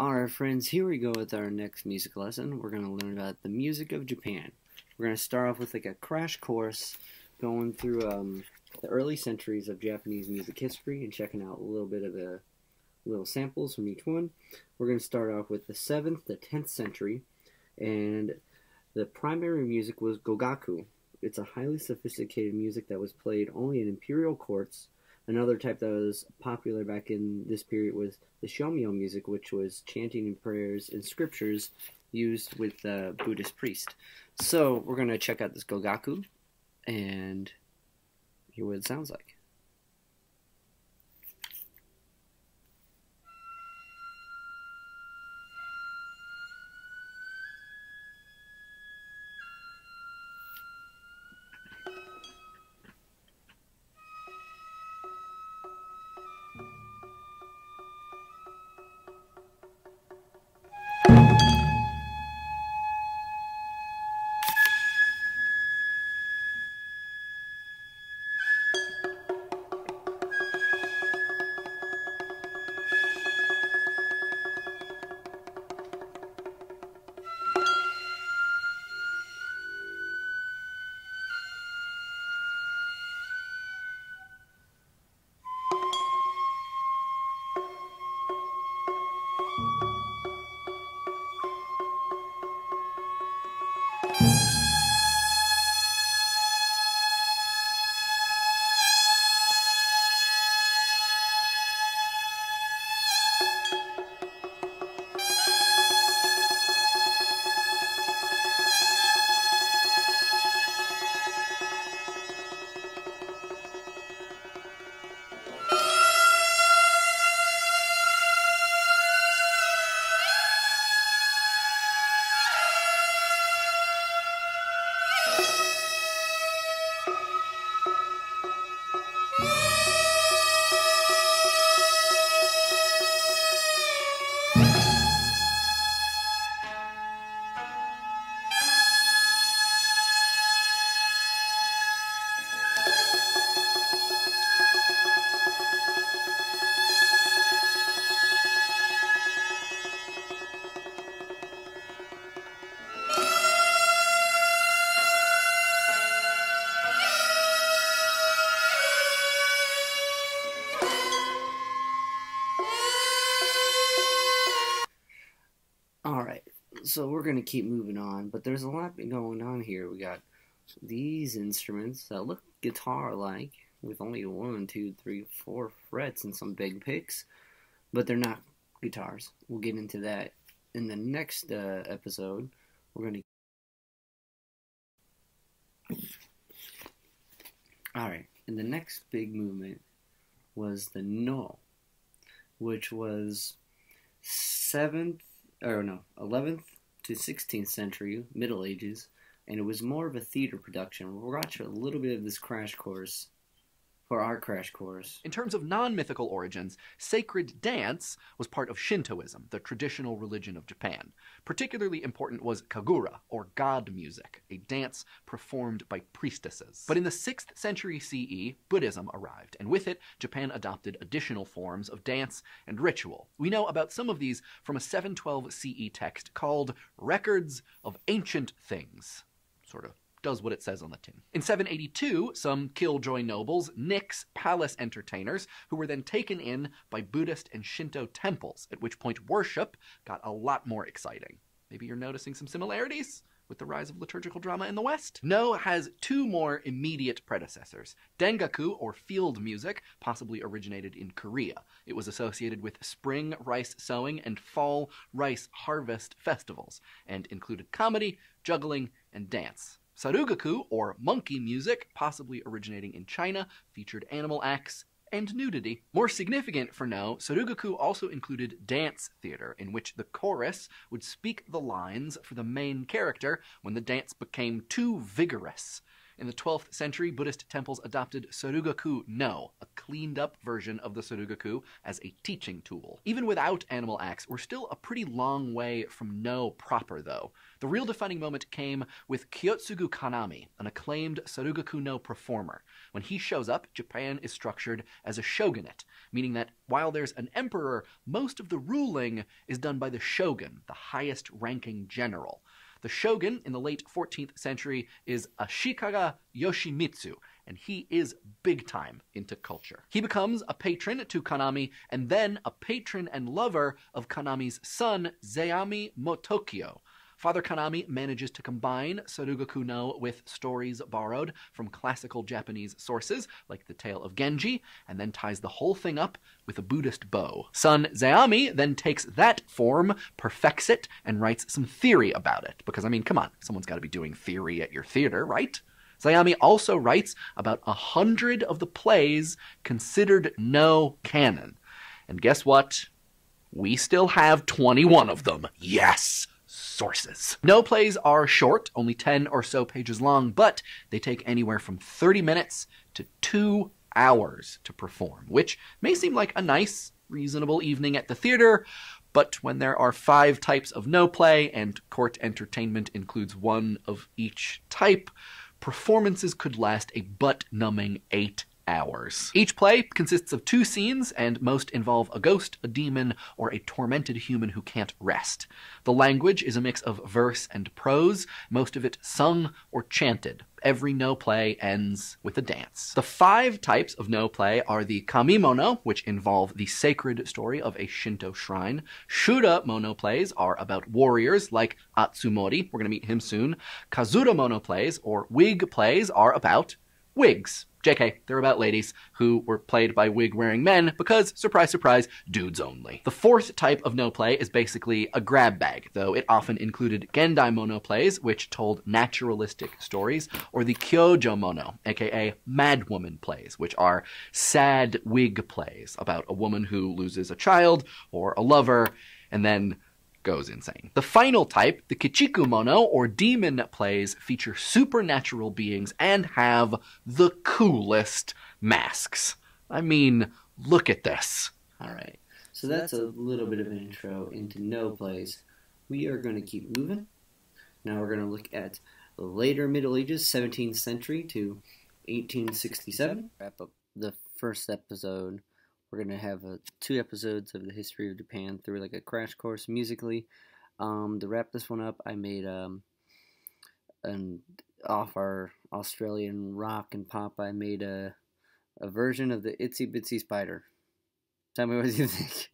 Alright friends, here we go with our next music lesson. We're going to learn about the music of Japan. We're going to start off with like a crash course going through um, the early centuries of Japanese music history and checking out a little bit of the little samples from each one. We're going to start off with the 7th to 10th century and the primary music was gagaku. It's a highly sophisticated music that was played only in imperial courts Another type that was popular back in this period was the shomyo music, which was chanting and prayers and scriptures used with the Buddhist priest. So we're going to check out this gagaku and hear what it sounds like. Alright, so we're going to keep moving on, but there's a lot going on here. We got these instruments that look guitar-like, with only one, two, three, four frets and some big picks, but they're not guitars. We'll get into that in the next uh, episode. We're going to... Alright, and the next big movement was the No, which was 7th or no, 11th to 16th century, Middle Ages, and it was more of a theater production. We'll watch a little bit of this crash course for our crash course. In terms of non mythical origins, sacred dance was part of Shintoism, the traditional religion of Japan. Particularly important was kagura, or god music, a dance performed by priestesses. But in the 6th century CE, Buddhism arrived, and with it, Japan adopted additional forms of dance and ritual. We know about some of these from a 712 CE text called Records of Ancient Things. Sort of does what it says on the tin. In 782, some killjoy nobles nix palace entertainers who were then taken in by Buddhist and Shinto temples, at which point worship got a lot more exciting. Maybe you're noticing some similarities? with the rise of liturgical drama in the West. No has two more immediate predecessors. Dengaku, or field music, possibly originated in Korea. It was associated with spring rice sowing and fall rice harvest festivals, and included comedy, juggling, and dance. Sarugaku, or monkey music, possibly originating in China, featured animal acts and nudity. More significant for now, Sarugaku also included dance theater, in which the chorus would speak the lines for the main character when the dance became too vigorous. In the 12th century, Buddhist temples adopted Sarugaku no, a cleaned up version of the Sarugaku, as a teaching tool. Even without animal acts, we're still a pretty long way from no proper, though. The real defining moment came with Kiyotsugu Kanami, an acclaimed Sarugaku no performer. When he shows up, Japan is structured as a shogunate, meaning that while there's an emperor, most of the ruling is done by the shogun, the highest ranking general. The shogun in the late 14th century is Ashikaga Yoshimitsu, and he is big time into culture. He becomes a patron to Kanami and then a patron and lover of Kanami's son, Zeami Motokiyo. Father Kanami manages to combine Sarugaku no with stories borrowed from classical Japanese sources, like the tale of Genji, and then ties the whole thing up with a Buddhist bow. Son Zeami then takes that form, perfects it, and writes some theory about it. Because, I mean, come on, someone's got to be doing theory at your theater, right? Zeami also writes about a hundred of the plays considered no canon. And guess what? We still have 21 of them. Yes! Sources. No plays are short, only 10 or so pages long, but they take anywhere from 30 minutes to two hours to perform, which may seem like a nice, reasonable evening at the theater, but when there are five types of no play and court entertainment includes one of each type, performances could last a butt numbing eight hours. Each play consists of two scenes, and most involve a ghost, a demon, or a tormented human who can't rest. The language is a mix of verse and prose, most of it sung or chanted. Every no play ends with a dance. The five types of no play are the kamimono, which involve the sacred story of a Shinto shrine. Shura mono plays are about warriors like Atsumori, we're going to meet him soon. Kazura mono plays, or wig plays, are about wigs. JK, they're about ladies who were played by wig wearing men because, surprise, surprise, dudes only. The fourth type of no play is basically a grab bag, though it often included Genzai mono plays, which told naturalistic stories, or the Kyojo mono, aka madwoman plays, which are sad wig plays about a woman who loses a child or a lover and then goes insane. The final type, the Kichiku Mono or demon plays, feature supernatural beings and have the coolest masks. I mean, look at this. All right. So that's a little bit of an intro into no plays. We are going to keep moving. Now we're going to look at the later Middle Ages, 17th century to 1867. Wrap up the first episode we're gonna have uh, two episodes of the history of Japan through like a crash course musically. Um, to wrap this one up, I made um, an off our Australian rock and pop. I made a a version of the Itsy Bitsy Spider. Tell me what you think.